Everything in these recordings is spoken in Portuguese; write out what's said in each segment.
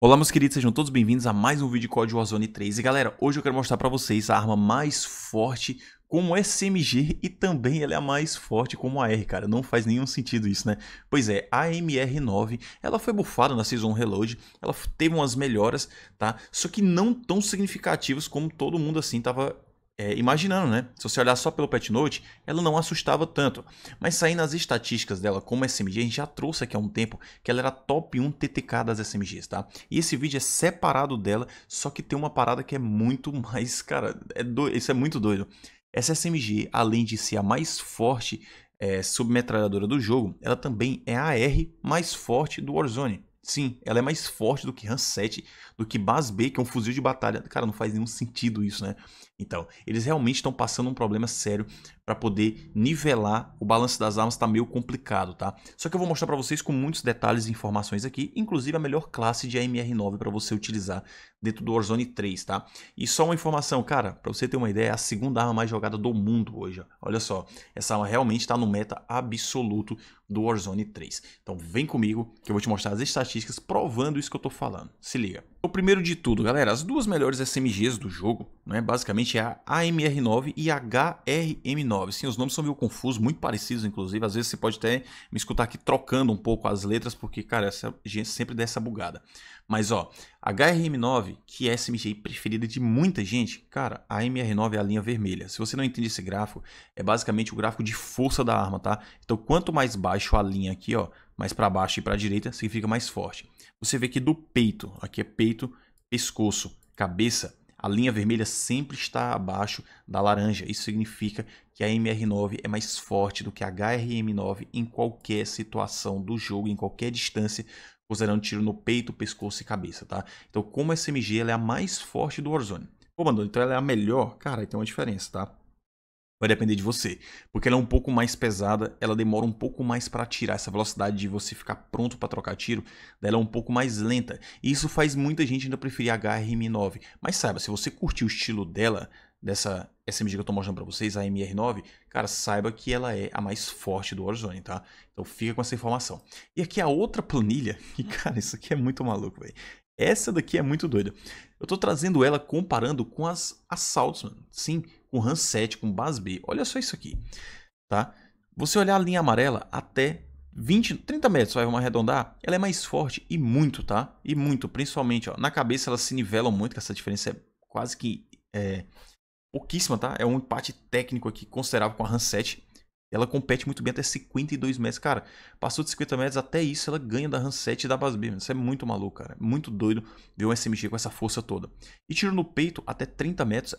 Olá meus queridos, sejam todos bem-vindos a mais um vídeo de Código Warzone 3 E galera, hoje eu quero mostrar pra vocês a arma mais forte como SMG e também ela é a mais forte como AR, cara, não faz nenhum sentido isso, né? Pois é, a MR9, ela foi bufada na Season Reload, ela teve umas melhoras, tá? Só que não tão significativas como todo mundo assim tava é, imaginando, né? Se você olhar só pelo Pet Note, ela não assustava tanto. Mas saindo as estatísticas dela como SMG, a gente já trouxe aqui há um tempo que ela era top 1 TTK das SMGs, tá? E esse vídeo é separado dela, só que tem uma parada que é muito mais, cara, é do... isso é muito doido. Essa SMG, além de ser a mais forte é, submetralhadora do jogo, ela também é a R mais forte do Warzone. Sim, ela é mais forte do que Han 7, do que Bas B, que é um fuzil de batalha. Cara, não faz nenhum sentido isso, né? Então, eles realmente estão passando um problema sério para poder nivelar o balanço das armas, está meio complicado, tá? Só que eu vou mostrar para vocês com muitos detalhes e informações aqui, inclusive a melhor classe de AMR9 para você utilizar dentro do Warzone 3, tá? E só uma informação, cara, para você ter uma ideia, é a segunda arma mais jogada do mundo hoje. Olha só, essa arma realmente está no meta absoluto do Warzone 3. Então vem comigo que eu vou te mostrar as estatísticas provando isso que eu tô falando. Se liga. O primeiro de tudo, galera, as duas melhores SMGs do jogo, né, basicamente é a AMR9 e a HRM9. Sim, os nomes são meio confusos, muito parecidos, inclusive. Às vezes você pode até me escutar aqui trocando um pouco as letras, porque, cara, essa gente sempre dá essa bugada. Mas, ó, a HRM9, que é a SMG preferida de muita gente, cara, a MR9 é a linha vermelha. Se você não entende esse gráfico, é basicamente o gráfico de força da arma, tá? Então, quanto mais baixo a linha aqui, ó, mais para baixo e para a direita, significa mais forte. Você vê que do peito, aqui é peito, pescoço, cabeça, a linha vermelha sempre está abaixo da laranja. Isso significa que a MR9 é mais forte do que a HRM9 em qualquer situação do jogo, em qualquer distância, considerando tiro no peito, pescoço e cabeça, tá? Então, como SMG, ela é a mais forte do Warzone. Pô, mano, então ela é a melhor? Cara, aí tem uma diferença, tá? Vai depender de você, porque ela é um pouco mais pesada, ela demora um pouco mais para tirar essa velocidade de você ficar pronto para trocar tiro, dela é um pouco mais lenta. E isso faz muita gente ainda preferir a HRM9. Mas saiba, se você curtir o estilo dela, dessa SMG que eu tô mostrando para vocês, a MR9, cara, saiba que ela é a mais forte do Warzone, tá? Então fica com essa informação. E aqui a outra planilha, que cara, isso aqui é muito maluco, velho. Essa daqui é muito doida. Eu tô trazendo ela comparando com as assaltos, mano. Sim, com RAM 7, com base B. Olha só isso aqui, tá? Você olhar a linha amarela até 20, 30 metros, vai, arredondar, ela é mais forte e muito, tá? E muito, principalmente, ó, na cabeça elas se nivelam muito, que essa diferença é quase que é, pouquíssima, tá? É um empate técnico aqui considerável com a RAM 7. Ela compete muito bem até 52 metros. Cara, passou de 50 metros, até isso ela ganha da RAM 7 e da base B. Isso é muito maluco, cara. É muito doido ver um SMG com essa força toda. E tiro no peito até 30 metros.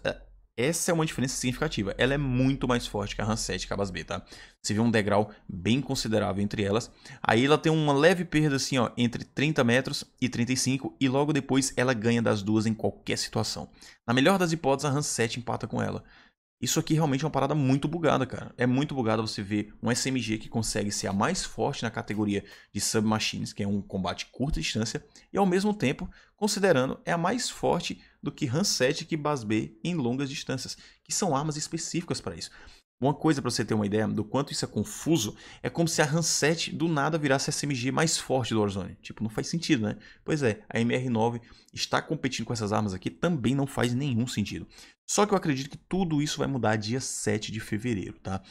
Essa é uma diferença significativa. Ela é muito mais forte que a RAM 7 Cabas B, tá? Você vê um degrau bem considerável entre elas. Aí ela tem uma leve perda assim, ó, entre 30 metros e 35 e logo depois ela ganha das duas em qualquer situação. Na melhor das hipóteses, a RAM 7 empata com ela. Isso aqui realmente é uma parada muito bugada, cara. É muito bugada você ver um SMG que consegue ser a mais forte na categoria de submachines, que é um combate curta distância, e ao mesmo tempo, considerando, é a mais forte do que 7 e Bas B em longas distâncias, que são armas específicas para isso. Uma coisa para você ter uma ideia do quanto isso é confuso, é como se a 7 do nada virasse a SMG mais forte do Warzone. Tipo, não faz sentido, né? Pois é, a MR9 está competindo com essas armas aqui também não faz nenhum sentido. Só que eu acredito que tudo isso vai mudar dia 7 de fevereiro, tá?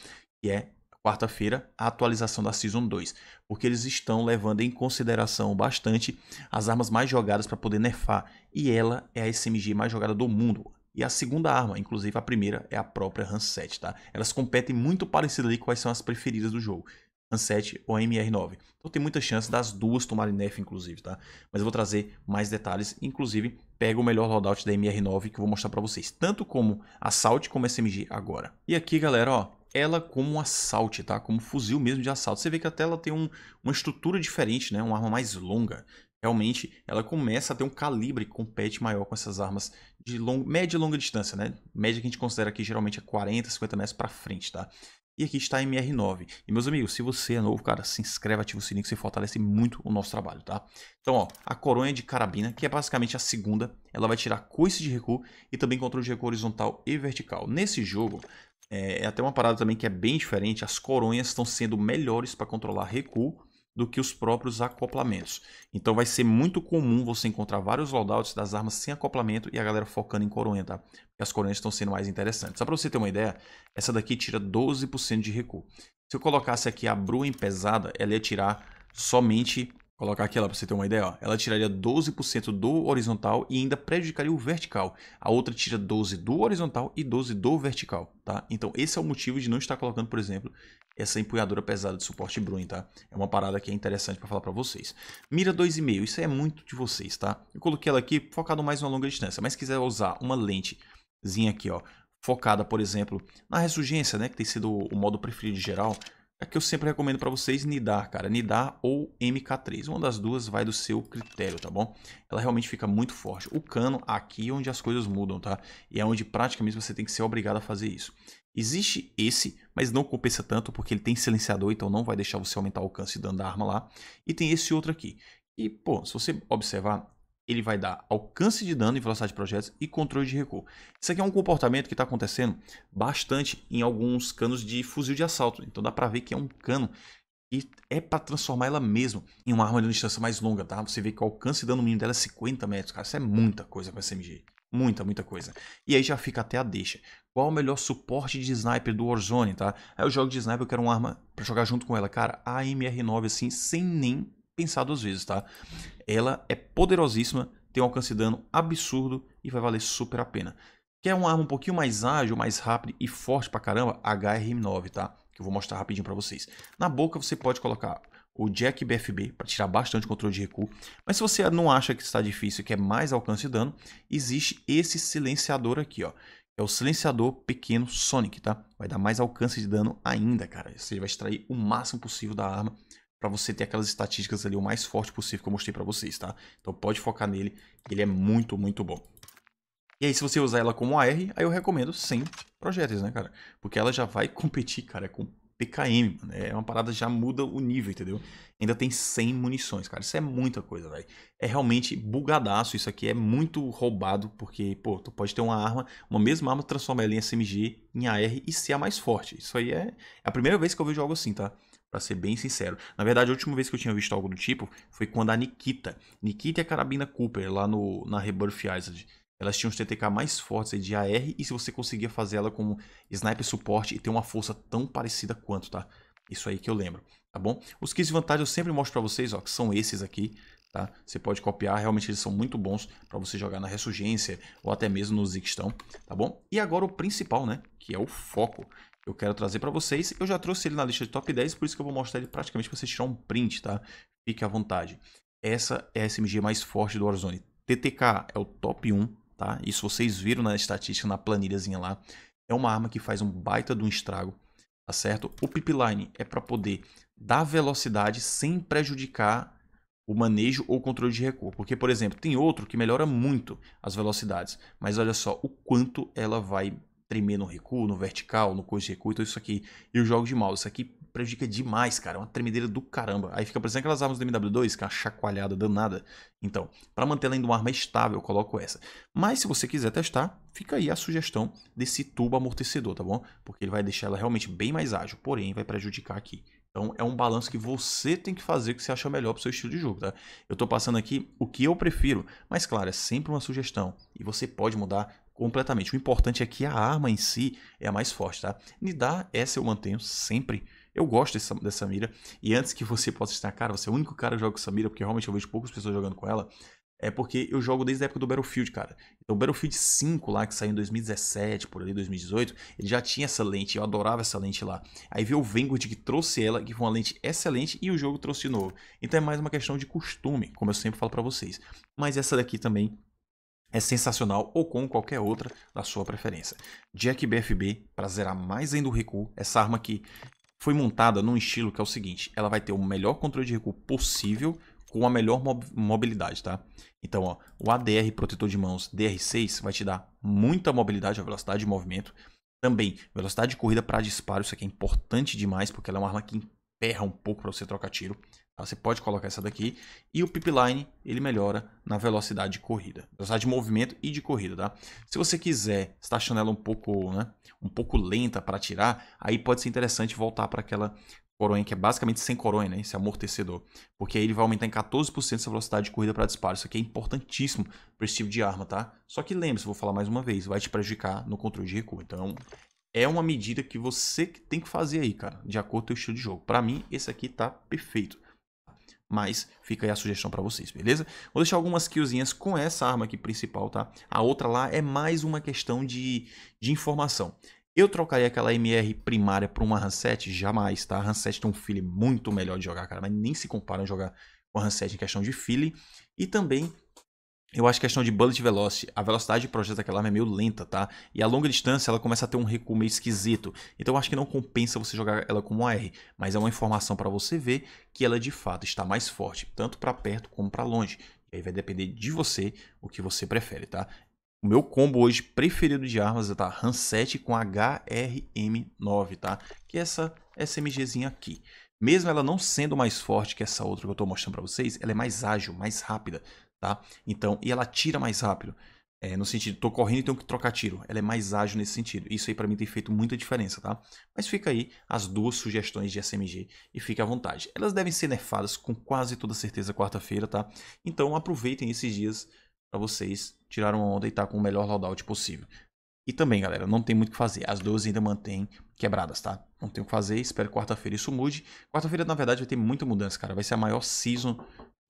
Que é quarta-feira, a atualização da Season 2, porque eles estão levando em consideração bastante as armas mais jogadas para poder nerfar, e ela é a SMG mais jogada do mundo. E a segunda arma, inclusive a primeira, é a própria Han 7, tá? Elas competem muito parecidas ali quais são as preferidas do jogo. Han 7 ou MR9. Então tem muita chance das duas tomarem nerf, inclusive, tá? Mas eu vou trazer mais detalhes, inclusive pega o melhor loadout da MR9 que eu vou mostrar para vocês, tanto como Assault como SMG agora. E aqui, galera, ó, ela como um assalto, tá? Como fuzil mesmo de assalto. Você vê que até ela tem um, uma estrutura diferente, né? Uma arma mais longa realmente ela começa a ter um calibre que compete maior com essas armas de long, média e longa distância, né? Média que a gente considera aqui geralmente é 40, 50 metros para frente, tá? E aqui está a MR9. E meus amigos, se você é novo, cara, se inscreve, ativa o sininho que você fortalece muito o nosso trabalho, tá? Então, ó, a coronha de carabina, que é basicamente a segunda, ela vai tirar coice de recuo e também controle de recuo horizontal e vertical. Nesse jogo, é, é até uma parada também que é bem diferente, as coronhas estão sendo melhores para controlar recuo do que os próprios acoplamentos. Então vai ser muito comum você encontrar vários loadouts das armas sem acoplamento e a galera focando em coroinha, tá? Porque as coroinhas estão sendo mais interessantes. Só para você ter uma ideia, essa daqui tira 12% de recuo. Se eu colocasse aqui a Bruen pesada, ela ia tirar somente colocar aqui ela para você ter uma ideia, ó. ela tiraria 12% do horizontal e ainda prejudicaria o vertical. A outra tira 12 do horizontal e 12 do vertical, tá? Então esse é o motivo de não estar colocando, por exemplo, essa empunhadura pesada de suporte Bruin, tá? É uma parada que é interessante para falar para vocês. Mira 2,5, isso é muito de vocês, tá? Eu coloquei ela aqui focado mais uma longa distância, mas se quiser usar uma lentezinha aqui, ó, focada, por exemplo, na ressurgência, né, que tem sido o modo preferido de geral, é que eu sempre recomendo para vocês Nidar, cara. Nidar ou MK3. Uma das duas vai do seu critério, tá bom? Ela realmente fica muito forte. O cano aqui é onde as coisas mudam, tá? E é onde praticamente você tem que ser obrigado a fazer isso. Existe esse, mas não compensa tanto porque ele tem silenciador, então não vai deixar você aumentar o alcance e dano da arma lá. E tem esse outro aqui. E, pô, se você observar, ele vai dar alcance de dano e velocidade de projetos e controle de recuo. Isso aqui é um comportamento que está acontecendo bastante em alguns canos de fuzil de assalto. Então dá para ver que é um cano que é para transformar ela mesmo em uma arma de distância mais longa, tá? Você vê que o alcance de dano mínimo dela é 50 metros, cara. Isso é muita coisa com SMG. Muita, muita coisa. E aí já fica até a deixa. Qual o melhor suporte de sniper do Warzone, tá? Aí eu jogo de sniper, eu quero uma arma para jogar junto com ela. Cara, a MR9 assim, sem nem pensar duas vezes, tá? Ela é poderosíssima, tem um alcance de dano absurdo e vai valer super a pena. Quer uma arma um pouquinho mais ágil, mais rápida e forte pra caramba? HRM9, tá? Que eu vou mostrar rapidinho pra vocês. Na boca você pode colocar o Jack BFB para tirar bastante controle de recuo. Mas se você não acha que está difícil e quer mais alcance de dano, existe esse silenciador aqui, ó. É o silenciador pequeno Sonic, tá? Vai dar mais alcance de dano ainda, cara. Você vai extrair o máximo possível da arma para você ter aquelas estatísticas ali o mais forte possível que eu mostrei para vocês, tá? Então pode focar nele, ele é muito, muito bom. E aí, se você usar ela como AR, aí eu recomendo 100 projéteis, né, cara? Porque ela já vai competir, cara, com PKM, mano. É uma parada já muda o nível, entendeu? Ainda tem 100 munições, cara. Isso é muita coisa, velho. É realmente bugadaço. Isso aqui é muito roubado, porque, pô, tu pode ter uma arma, uma mesma arma, transformar ela em SMG, em AR e ser a mais forte. Isso aí é, é a primeira vez que eu vejo algo assim, tá? Pra ser bem sincero. Na verdade, a última vez que eu tinha visto algo do tipo foi quando a Nikita, Nikita e a Carabina Cooper, lá no, na Rebirth Island, elas tinham os TTK mais fortes de AR e se você conseguia fazer ela como sniper suporte e ter uma força tão parecida quanto, tá? Isso aí que eu lembro, tá bom? Os kits de vantagem eu sempre mostro pra vocês, ó, que são esses aqui, tá? Você pode copiar, realmente eles são muito bons para você jogar na Ressurgência ou até mesmo no Zigstão, tá bom? E agora o principal, né, que é o foco eu quero trazer para vocês. Eu já trouxe ele na lista de top 10, por isso que eu vou mostrar ele praticamente para vocês tirar um print, tá? Fique à vontade. Essa é a SMG mais forte do Warzone. TTK é o top 1, tá? Isso vocês viram na estatística, na planilhazinha lá. É uma arma que faz um baita de um estrago, tá certo? O Pipeline é para poder dar velocidade sem prejudicar o manejo ou controle de recuo. Porque, por exemplo, tem outro que melhora muito as velocidades, mas olha só o quanto ela vai tremer no recuo, no vertical, no coisa de recuo, então isso aqui. E os jogos de mouse, isso aqui prejudica demais, cara. É uma tremedeira do caramba. Aí fica parecendo aquelas armas do MW2, que é uma chacoalhada danada. Então, para manter ela em uma arma estável, eu coloco essa. Mas se você quiser testar, fica aí a sugestão desse tubo amortecedor, tá bom? Porque ele vai deixar ela realmente bem mais ágil, porém vai prejudicar aqui. Então é um balanço que você tem que fazer que você acha melhor para o seu estilo de jogo, tá? Eu estou passando aqui o que eu prefiro, mas claro, é sempre uma sugestão e você pode mudar completamente. O importante é que a arma em si é a mais forte, tá? Nidar, essa eu mantenho sempre. Eu gosto dessa, dessa mira. E antes que você possa estar, cara, você é o único cara que joga com essa mira, porque realmente eu vejo poucas pessoas jogando com ela. É porque eu jogo desde a época do Battlefield, cara. Então, o Battlefield 5 lá, que saiu em 2017, por ali, 2018, ele já tinha essa lente, eu adorava essa lente lá. Aí veio o Vanguard que trouxe ela, que foi uma lente excelente, e o jogo trouxe de novo. Então é mais uma questão de costume, como eu sempre falo para vocês. Mas essa daqui também é sensacional ou com qualquer outra da sua preferência. Jack BFB, para zerar mais ainda o recuo, essa arma aqui foi montada num estilo que é o seguinte, ela vai ter o melhor controle de recuo possível com a melhor mobilidade, tá? Então, ó, o ADR protetor de mãos DR6 vai te dar muita mobilidade, a velocidade de movimento, também velocidade de corrida para disparo, isso aqui é importante demais porque ela é uma arma que emperra um pouco para você trocar tiro. Tá? Você pode colocar essa daqui. E o pipeline, ele melhora na velocidade de corrida. Velocidade de movimento e de corrida, tá? Se você quiser, está achando ela um pouco, né, um pouco lenta para atirar, aí pode ser interessante voltar para aquela coronha, que é basicamente sem coronha, né? Esse amortecedor. Porque aí ele vai aumentar em 14% essa velocidade de corrida para disparo. Isso aqui é importantíssimo para esse tipo de arma, tá? Só que lembre-se, vou falar mais uma vez, vai te prejudicar no controle de recuo. Então, é uma medida que você tem que fazer aí, cara, de acordo com o estilo de jogo. Para mim, esse aqui tá perfeito. Mas fica aí a sugestão para vocês, beleza? Vou deixar algumas killzinhas com essa arma aqui principal, tá? A outra lá é mais uma questão de, de informação. Eu trocaria aquela MR primária por uma Hanset? Jamais, tá? A Hanset tem um feeling muito melhor de jogar, cara. Mas nem se compara a jogar com a Hanset em questão de feeling. E também eu acho que a questão de bullet velocity, a velocidade de projeto daquela arma é meio lenta, tá? E a longa distância ela começa a ter um recuo meio esquisito. Então eu acho que não compensa você jogar ela como AR, mas é uma informação para você ver que ela de fato está mais forte, tanto para perto como para longe. E aí vai depender de você o que você prefere, tá? O meu combo hoje preferido de armas é tá RAM 7 com HRM9, tá? Que é essa SMGzinha aqui. Mesmo ela não sendo mais forte que essa outra que eu estou mostrando para vocês, ela é mais ágil, mais rápida tá? Então, e ela tira mais rápido. É, no sentido, tô correndo e tenho que trocar tiro. Ela é mais ágil nesse sentido. Isso aí para mim tem feito muita diferença, tá? Mas fica aí as duas sugestões de SMG e fique à vontade. Elas devem ser nerfadas com quase toda certeza quarta-feira, tá? Então aproveitem esses dias para vocês tirar uma onda e estar tá com o melhor loadout possível. E também, galera, não tem muito o que fazer. As duas ainda mantêm quebradas, tá? Não tem o que fazer. Espero quarta-feira isso mude. Quarta-feira, na verdade, vai ter muita mudança, cara. Vai ser a maior season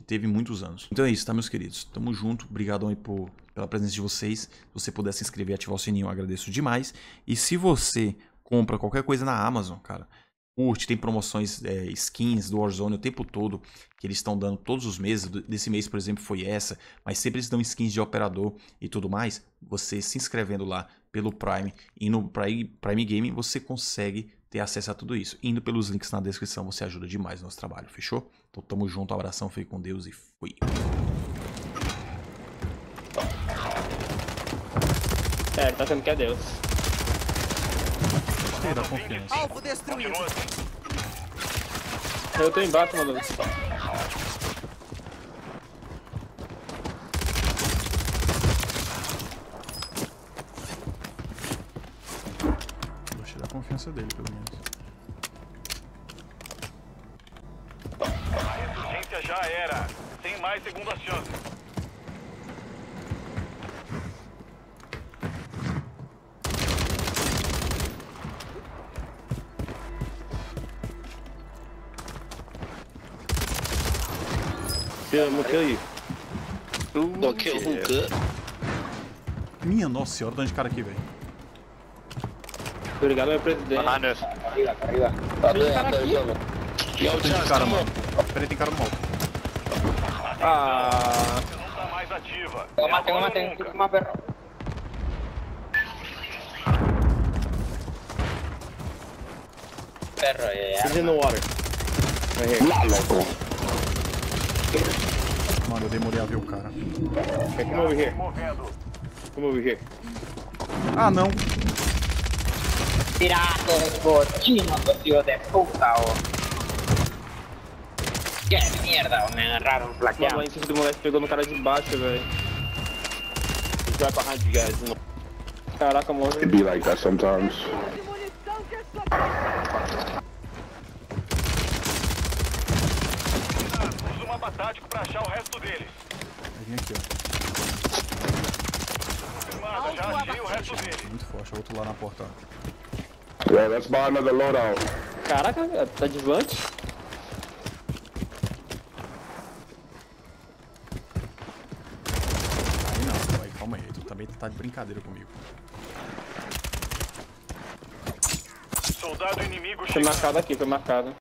teve muitos anos. Então é isso, tá, meus queridos? Tamo junto. Obrigado aí por, pela presença de vocês. Se você puder se inscrever e ativar o sininho, eu agradeço demais. E se você compra qualquer coisa na Amazon, cara, curte, tem promoções, é, skins do Warzone o tempo todo, que eles estão dando todos os meses. Desse mês, por exemplo, foi essa, mas sempre eles dão skins de operador e tudo mais. Você se inscrevendo lá pelo Prime e no Prime, Prime Game, você consegue ter acesso a tudo isso. Indo pelos links na descrição, você ajuda demais no nosso trabalho, fechou? Então tamo junto, um abração, fique com Deus e fui. É, ele tá achando que é Deus. Gostei da confiança. Alvo destruído. Eu tô embaixo, mano. Confiança dele, pelo menos. A ressurgência já era. Sem mais segunda chance. Kill you. Não kill Hulk. Minha nossa senhora, de cara aqui, velho. Obrigado, meu presidente. Behind us. Tem um cara aqui. Yo, Tem Chance, cara, come mano. Peraí, tem cara no alto. Ah, Você não tá mais ativa. É lo agora ou maten, nunca. más perro. Perro, eh, he's in the water. Right here. Mano, eu demorei a ver o cara. Okay, come over here. Movendo. Come over here. Ah, não. Tirato de cochino, tío de puta, oh. Qué mierda, oh, me agarraron Mano, flaqueado. lá em cima do moleque pegou no cara de baixo, velho. Right behind you guys. the- Caraca, morre. It be like that sometimes. Usa o mapa tático pra achar o resto deles. Vai vir aqui, Confirmado, já achei o resto deles. ó. Muito forte. O outro lá na porta. ó. Yeah, let's buy another loadout. Caraca, tá de vante? Aí não, aí, calma aí. Tu também tá de brincadeira comigo. Soldado inimigo Foi chegando. marcado aqui, foi marcado.